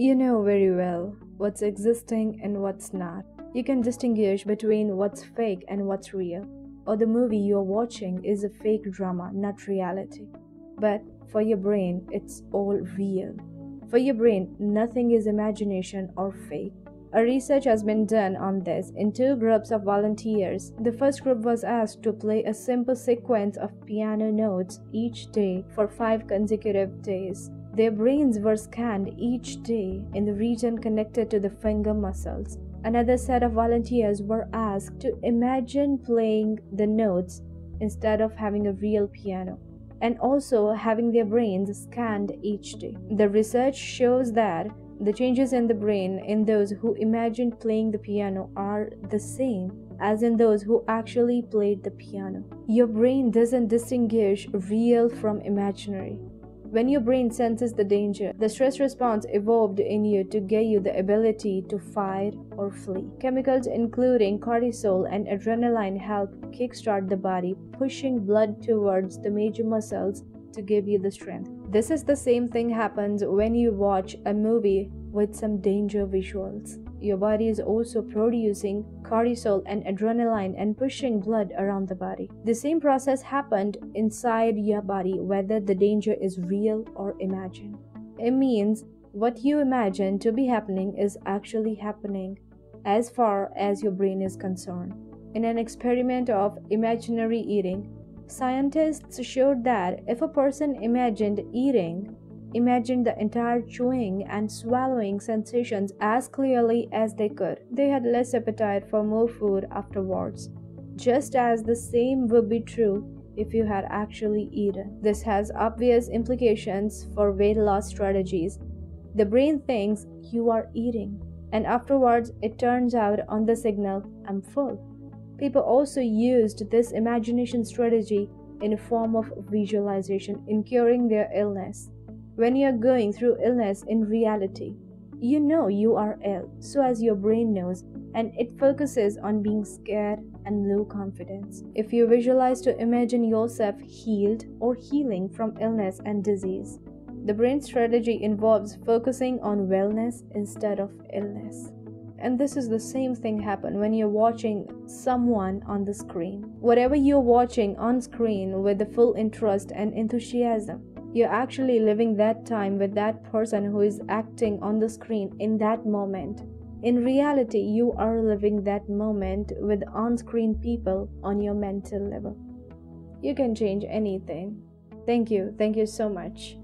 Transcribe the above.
You know very well what's existing and what's not. You can distinguish between what's fake and what's real. Or the movie you're watching is a fake drama, not reality. But for your brain, it's all real. For your brain, nothing is imagination or fake. A research has been done on this in two groups of volunteers. The first group was asked to play a simple sequence of piano notes each day for five consecutive days. Their brains were scanned each day in the region connected to the finger muscles. Another set of volunteers were asked to imagine playing the notes instead of having a real piano and also having their brains scanned each day. The research shows that the changes in the brain in those who imagined playing the piano are the same as in those who actually played the piano. Your brain doesn't distinguish real from imaginary. When your brain senses the danger, the stress response evolved in you to give you the ability to fight or flee. Chemicals including cortisol and adrenaline help kickstart the body, pushing blood towards the major muscles to give you the strength. This is the same thing happens when you watch a movie with some danger visuals. Your body is also producing cortisol and adrenaline and pushing blood around the body. The same process happened inside your body whether the danger is real or imagined. It means what you imagine to be happening is actually happening as far as your brain is concerned. In an experiment of imaginary eating, Scientists showed that if a person imagined eating, imagined the entire chewing and swallowing sensations as clearly as they could, they had less appetite for more food afterwards. Just as the same would be true if you had actually eaten. This has obvious implications for weight loss strategies. The brain thinks you are eating, and afterwards it turns out on the signal, I'm full. People also used this imagination strategy in a form of visualization in curing their illness. When you're going through illness in reality, you know you are ill, so as your brain knows, and it focuses on being scared and low confidence. If you visualize to imagine yourself healed or healing from illness and disease, the brain strategy involves focusing on wellness instead of illness. And this is the same thing happen when you're watching someone on the screen. Whatever you're watching on screen with the full interest and enthusiasm, you're actually living that time with that person who is acting on the screen in that moment. In reality, you are living that moment with on screen people on your mental level. You can change anything. Thank you. Thank you so much.